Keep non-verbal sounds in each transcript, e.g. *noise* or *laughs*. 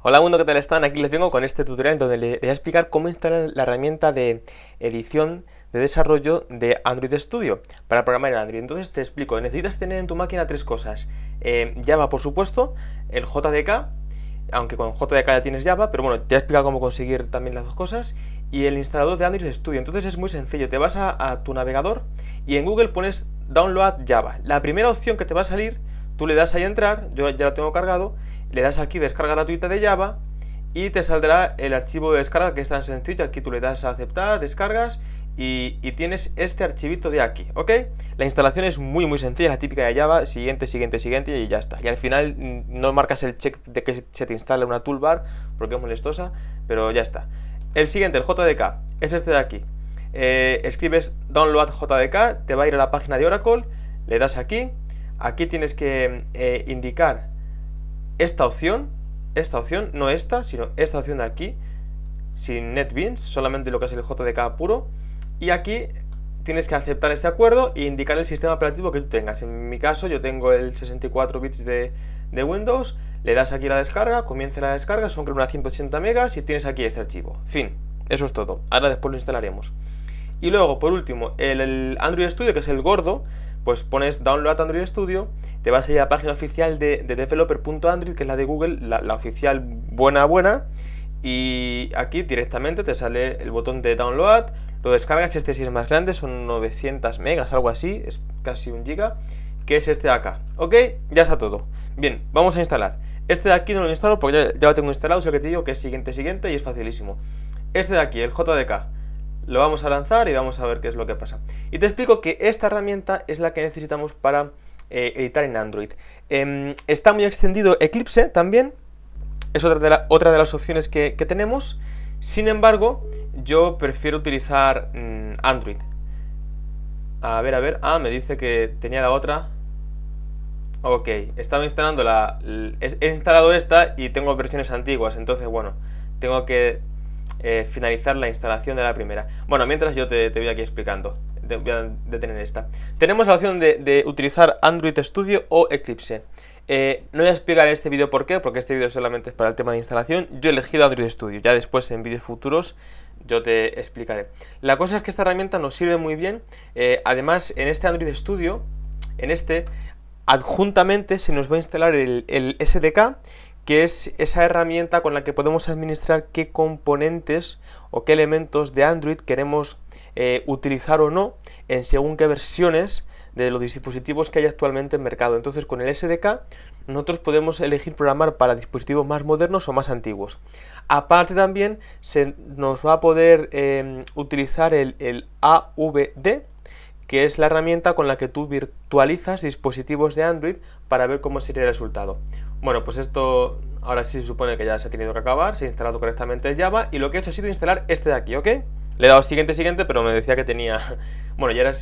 Hola mundo, ¿qué tal están? Aquí les vengo con este tutorial donde les voy a explicar cómo instalar la herramienta de edición de desarrollo de Android Studio para programar en Android. Entonces te explico, necesitas tener en tu máquina tres cosas. Eh, Java, por supuesto, el JDK, aunque con JDK ya tienes Java, pero bueno, te he explicado cómo conseguir también las dos cosas, y el instalador de Android Studio. Entonces es muy sencillo, te vas a, tu navegador y en Google pones Download Java. La primera opción que te va a salir, tú le das ahí a entrar, yo ya lo tengo cargado, le das aquí descarga gratuita de Java y te saldrá el archivo de descarga que es tan sencillo, aquí tú le das a aceptar, descargas y, tienes este archivito de aquí, ¿ok? La instalación es muy muy sencilla, la típica de Java, siguiente, siguiente, siguiente y ya está. Y al final mm, no marcas el check de que se te instale una toolbar porque es molestosa, pero ya está. El siguiente, el JDK, es este de aquí. Eh, escribes download JDK, te va a ir a la página de Oracle, le das aquí, aquí tienes que eh, indicar esta opción, esta opción, no esta, sino esta opción de aquí, sin NetBeans, solamente lo que es el JDK puro, y aquí tienes que aceptar este acuerdo e indicar el sistema operativo que tú tengas. En mi caso yo tengo el 64 bits de, Windows, le das aquí la descarga, comienza la descarga, son creo unas 180 megas y tienes aquí este archivo. Fin, eso es todo. Ahora después lo instalaremos. Y luego, por último, el, Android Studio, que es el gordo, pues pones Download Android Studio, te vas a ir a la página oficial de, developer.android, que es la de Google, la, oficial buena buena, y aquí directamente te sale el botón de download, lo descargas, este sí es más grande, son 900 megas, algo así, es casi un giga, que es este de acá, ¿ok? Ya está todo. Bien, vamos a instalar. Este de aquí no lo instalo porque ya, lo tengo instalado, es lo que te digo que es siguiente, siguiente y es facilísimo. Este de aquí, el JDK, lo vamos a lanzar y vamos a ver qué es lo que pasa. Y te explico que esta herramienta es la que necesitamos para eh, editar en Android. Em, está muy extendido Eclipse también, es otra de, otra de las opciones que, tenemos. Sin embargo, yo prefiero utilizar mm, Android. A ver, a ver. Ah, me dice que tenía la otra. Ok, estaba instalando la... He instalado esta y tengo versiones antiguas, entonces bueno, tengo que eh, finalizar la instalación de la primera. Bueno, mientras yo te, voy aquí explicando, voy a detener esta. Tenemos la opción de, de utilizar Android Studio o Eclipse. Eh, no voy a explicar en este vídeo por qué, porque este vídeo solamente es para el tema de instalación. Yo he elegido Android Studio, ya después en vídeos futuros yo te explicaré. La cosa es que esta herramienta nos sirve muy bien. Eh, además, en este Android Studio, en este, adjuntamente se nos va a instalar el, SDK, que es esa herramienta con la que podemos administrar qué componentes o qué elementos de Android queremos eh, utilizar o no en según qué versiones de los dispositivos que hay actualmente en mercado. Entonces con el SDK nosotros podemos elegir programar para dispositivos más modernos o más antiguos. Aparte también se nos va a poder em, utilizar el, AVD, que es la herramienta con la que tú virtualizas dispositivos de Android para ver cómo sería el resultado. Bueno, pues esto ahora sí se supone que ya se ha tenido que acabar, se ha instalado correctamente el Java y lo que he hecho ha sido instalar este de aquí, ¿ok? Le he dado siguiente, siguiente, pero me decía que tenía... *laughs* Bueno, ya era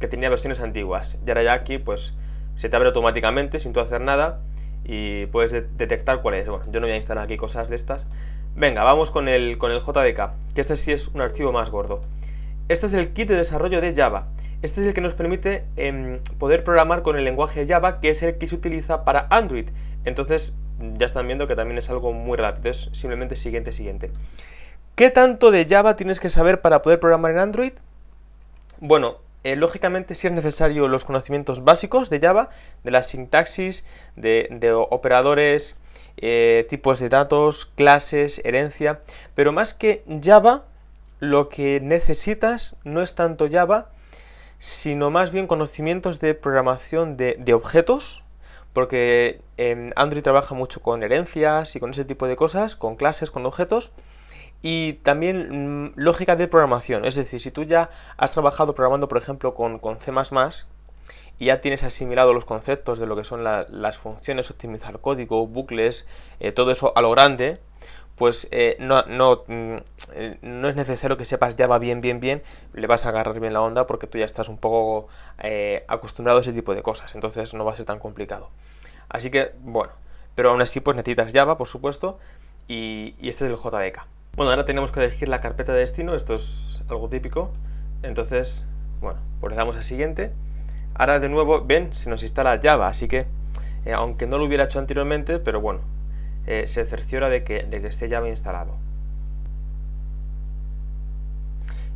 que tenía versiones antiguas. Y ahora ya aquí pues se te abre automáticamente sin tú hacer nada y puedes detectar cuál es. Bueno, yo no voy a instalar aquí cosas de estas. Venga, vamos con el, con el JDK, que este sí es un archivo más gordo. Este es el kit de desarrollo de Java. Este es el que nos permite em, poder programar con el lenguaje Java, que es el que se utiliza para Android. Entonces, ya están viendo que también es algo muy rápido. Es simplemente siguiente, siguiente. ¿Qué tanto de Java tienes que saber para poder programar en Android? Bueno, eh, lógicamente sí es necesario los conocimientos básicos de Java, de la sintaxis, de, operadores, eh, tipos de datos, clases, herencia, pero más que Java, lo que necesitas no es tanto Java, sino más bien conocimientos de programación de, de objetos, porque Android trabaja mucho con herencias y con ese tipo de cosas, con clases, con objetos, y también mm, lógica de programación. Es decir, si tú ya has trabajado programando, por ejemplo, con, con C y ya tienes asimilado los conceptos de lo que son las funciones, optimizar código, bucles, eh, todo eso a lo grande, pues eh, no, no, mm, eh, no, es necesario que sepas Java bien, bien, bien, le vas a agarrar bien la onda porque tú ya estás un poco acostumbrado a ese tipo de cosas, entonces no va a ser tan complicado. Así que, bueno, pero aún así pues necesitas Java, por supuesto, y, y este es el JDK. Bueno, ahora tenemos que elegir la carpeta de destino, esto es algo típico. Entonces, bueno, pues le damos a siguiente. Ahora de nuevo, ven, se nos instala Java, así que, eh, aunque no lo hubiera hecho anteriormente, pero bueno, eh, se cerciora de que, esté bien instalado.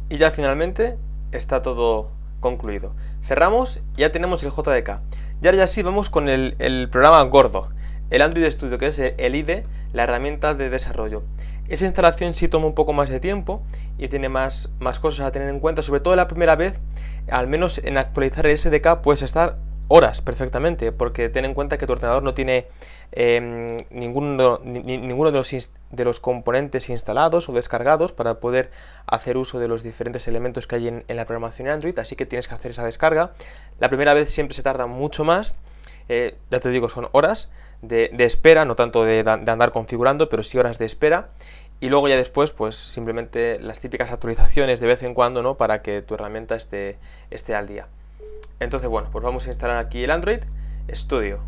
Y ya finalmente está todo concluido. Cerramos y ya tenemos el JDK. Y ahora ya sí vamos con el, el programa gordo, el Android Studio, que es el IDE, la herramienta de desarrollo. Esa instalación sí toma un poco más de tiempo y tiene más, más cosas a tener en cuenta, sobre todo la primera vez, al menos en actualizar el SDK puedes estar horas perfectamente, porque ten en cuenta que tu ordenador no tiene em, ninguno, ninguno de, los de, los componentes instalados o descargados para poder hacer uso de los diferentes elementos que hay en, la programación Android, así que tienes que hacer esa descarga. La primera vez siempre se tarda mucho más, eh, ya te digo, son horas de, espera, no tanto de, de, andar configurando, pero sí horas de espera. Y luego ya después, pues simplemente las típicas actualizaciones de vez en cuando, ¿no? Para que tu herramienta esté, esté al día. Entonces, bueno, pues vamos a instalar aquí el Android Studio.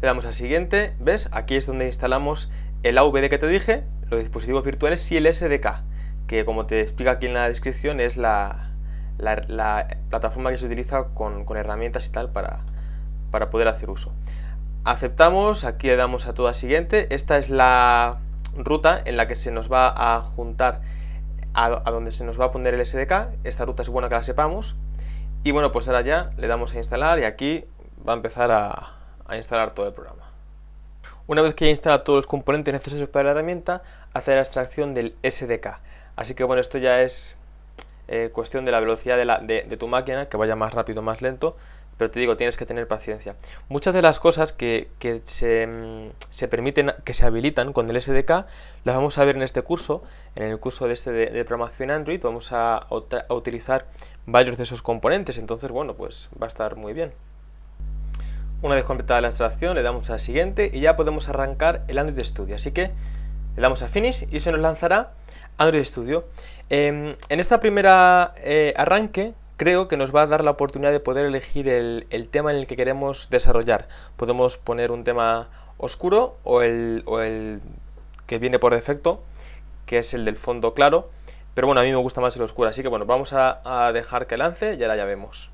Le damos a siguiente, ¿ves? Aquí es donde instalamos el AVD que te dije, los dispositivos virtuales y el SDK, que como te explica aquí en la descripción es la, plataforma que se utiliza con, herramientas y tal para, para poder hacer uso. Aceptamos, aquí le damos a toda siguiente. Esta es la ruta en la que se nos va a juntar a, a donde se nos va a poner el SDK. Esta ruta es buena que la sepamos. Y bueno, pues ahora ya le damos a instalar y aquí va a empezar a, instalar todo el programa. Una vez que ya instala todos los componentes necesarios para la herramienta, hace la extracción del SDK. Así que bueno, esto ya es eh, cuestión de la velocidad de, tu máquina, que vaya más rápido o más lento, pero te digo, tienes que tener paciencia. Muchas de las cosas que, mm, se, permiten, que se habilitan con el SDK, las vamos a ver en este curso, en el curso de, este de, programación Android, vamos a, a, utilizar varios de esos componentes, entonces bueno, pues va a estar muy bien. Una vez completada la extracción, le damos a siguiente y ya podemos arrancar el Android Studio. Así que le damos a Finish y se nos lanzará Android Studio. Em, en esta primera eh, arranque creo que nos va a dar la oportunidad de poder elegir el, tema en el que queremos desarrollar. Podemos poner un tema oscuro o el, o el que viene por defecto, que es el del fondo claro. Pero bueno, a mí me gusta más el oscuro, así que bueno, vamos a, dejar que lance y ahora ya vemos.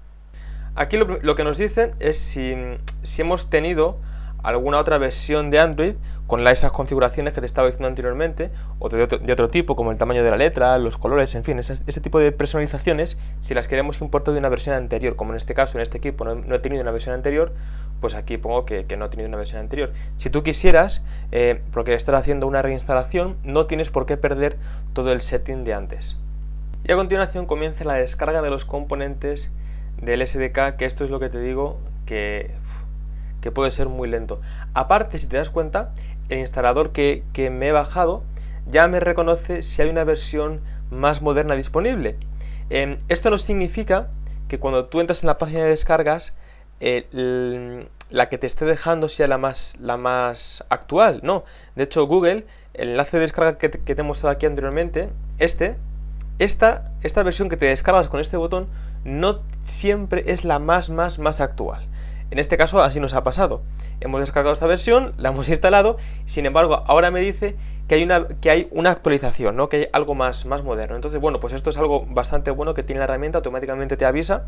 Aquí lo, que nos dice es si, si hemos tenido alguna otra versión de Android con esas configuraciones que te estaba diciendo anteriormente, o de otro, tipo, como el tamaño de la letra, los colores, en fin, ese tipo de personalizaciones, si las queremos importar de una versión anterior, como en este caso, en este equipo, no, he tenido una versión anterior, pues aquí pongo que, no he tenido una versión anterior. Si tú quisieras, eh, porque estás haciendo una reinstalación, no tienes por qué perder todo el setting de antes. Y a continuación comienza la descarga de los componentes del SDK, que esto es lo que te digo, que que puede ser muy lento. Aparte, si te das cuenta, el instalador que, me he bajado ya me reconoce si hay una versión más moderna disponible. Em, esto no significa que cuando tú entras en la página de descargas, la que te esté dejando sea la más, la más actual. No, de hecho Google, el enlace de descarga que te, que te he mostrado aquí anteriormente, este, esta, esta versión que te descargas con este botón, no siempre es la más, más, más actual. En este caso así nos ha pasado. Hemos descargado esta versión, la hemos instalado, sin embargo ahora me dice que hay una, que hay una actualización, ¿no? que hay algo más, más moderno. Entonces, bueno, pues esto es algo bastante bueno que tiene la herramienta, automáticamente te avisa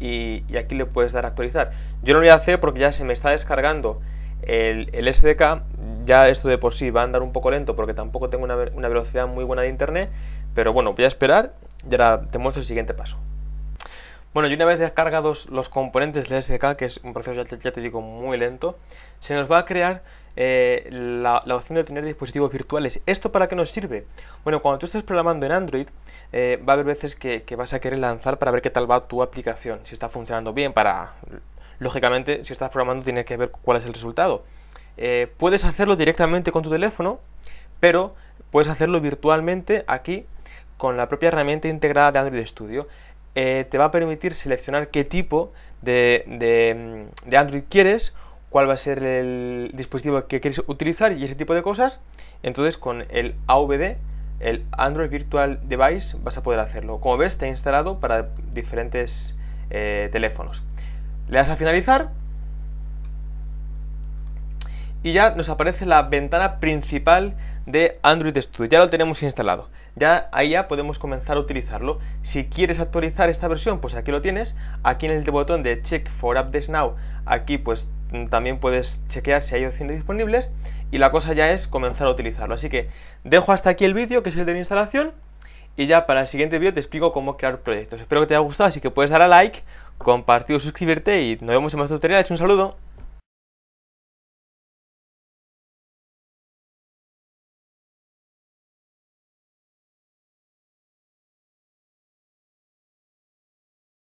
y, aquí le puedes dar a actualizar. Yo no lo voy a hacer porque ya se me está descargando el, SDK, ya esto de por sí va a andar un poco lento porque tampoco tengo una, una velocidad muy buena de internet, pero bueno, voy a esperar y ahora te muestro el siguiente paso. Bueno, y una vez descargados los componentes del SDK, que es un proceso, ya te, digo, muy lento, se nos va a crear eh, la, opción de tener dispositivos virtuales. ¿Esto para qué nos sirve? Bueno, cuando tú estés programando en Android, eh, va a haber veces que, vas a querer lanzar para ver qué tal va tu aplicación, si está funcionando bien, para... Lógicamente, si estás programando tienes que ver cuál es el resultado. Eh, puedes hacerlo directamente con tu teléfono, pero puedes hacerlo virtualmente aquí con la propia herramienta integrada de Android Studio. Eh, te va a permitir seleccionar qué tipo de, Android quieres, cuál va a ser el dispositivo que quieres utilizar y ese tipo de cosas. Entonces con el AVD, el Android Virtual Device, vas a poder hacerlo. Como ves, está instalado para diferentes eh, teléfonos. Le das a finalizar y ya nos aparece la ventana principal de Android Studio. Ya lo tenemos instalado. Ya ahí ya podemos comenzar a utilizarlo. Si quieres actualizar esta versión, pues aquí lo tienes. Aquí en el botón de Check for Updates Now, aquí pues mm, también puedes chequear si hay opciones disponibles y la cosa ya es comenzar a utilizarlo. Así que dejo hasta aquí el vídeo, que es el de la instalación, y ya para el siguiente vídeo te explico cómo crear proyectos. Espero que te haya gustado, así que puedes dar a like, compartir o suscribirte y nos vemos en más tutoriales. Un saludo.